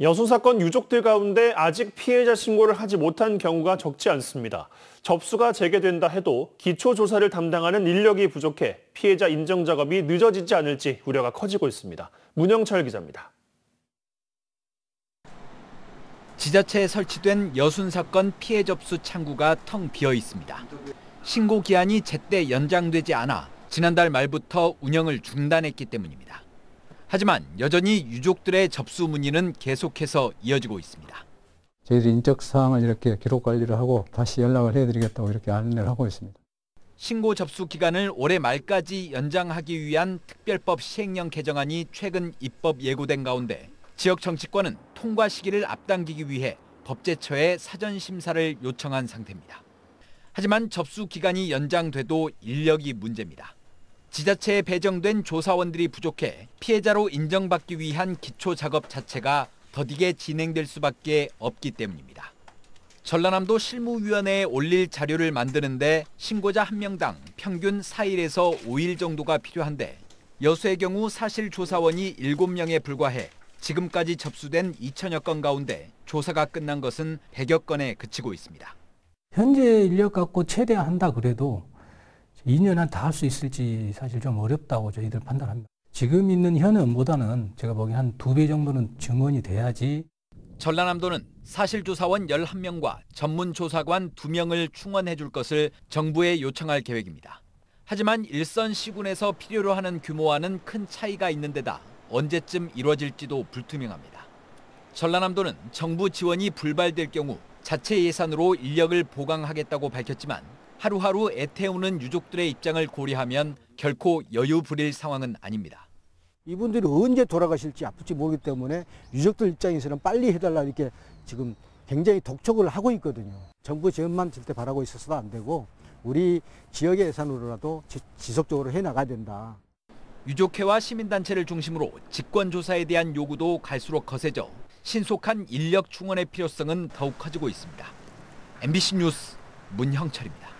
여수 사건 유족들 가운데 아직 피해자 신고를 하지 못한 경우가 적지 않습니다. 접수가 재개된다 해도 기초 조사를 담당하는 인력이 부족해 피해자 인정 작업이 늦어지지 않을지 우려가 커지고 있습니다. 문영철 기자입니다. 지자체에 설치된 여순 사건 피해 접수 창구가 텅 비어 있습니다. 신고 기한이 제때 연장되지 않아 지난달 말부터 운영을 중단했기 때문입니다. 하지만 여전히 유족들의 접수 문의는 계속해서 이어지고 있습니다. 저희들이 인적 사항을 이렇게 기록 관리를 하고 다시 연락을 해드리겠다고 이렇게 안내를 하고 있습니다. 신고 접수 기간을 올해 말까지 연장하기 위한 특별법 시행령 개정안이 최근 입법 예고된 가운데 지역 정치권은 통과 시기를 앞당기기 위해 법제처에 사전 심사를 요청한 상태입니다. 하지만 접수 기간이 연장돼도 인력이 문제입니다. 지자체에 배정된 조사원들이 부족해 피해자로 인정받기 위한 기초 작업 자체가 더디게 진행될 수밖에 없기 때문입니다. 전라남도 실무위원회에 올릴 자료를 만드는데 신고자 1명당 평균 4일에서 5일 정도가 필요한데 여수의 경우 사실 조사원이 7명에 불과해 지금까지 접수된 2천여 건 가운데 조사가 끝난 것은 100여 건에 그치고 있습니다. 현재 인력 갖고 최대한 한다 그래도 2년 한다할 수 있을지 사실 좀 어렵다고 저희들 판단합니다. 지금 있는 현업보다는 제가 보기엔 한 두 배 정도는 증원이 돼야지 전라남도는 사실조사원 11명과 전문조사관 2명을 충원해 줄 것을 정부에 요청할 계획입니다. 하지만 일선 시군에서 필요로 하는 규모와는 큰 차이가 있는 데다 언제쯤 이뤄질지도 불투명합니다. 전라남도는 정부 지원이 불발될 경우 자체 예산으로 인력을 보강하겠다고 밝혔지만 하루하루 애태우는 유족들의 입장을 고려하면 결코 여유 부릴 상황은 아닙니다. 이분들이 언제 돌아가실지 아플지 모르기 때문에 유족들 입장에서는 빨리 해달라 이렇게 지금 굉장히 독촉을 하고 있거든요. 정부 지원만 절대 바라고 있어서도 안 되고 우리 지역의 예산으로라도 지 속적으로 해나가야 된다. 유족회와 시민단체를 중심으로 직권조사에 대한 요구도 갈수록 거세져 신속한 인력 충원의 필요성은 더욱 커지고 있습니다. MBC 뉴스 문형철입니다.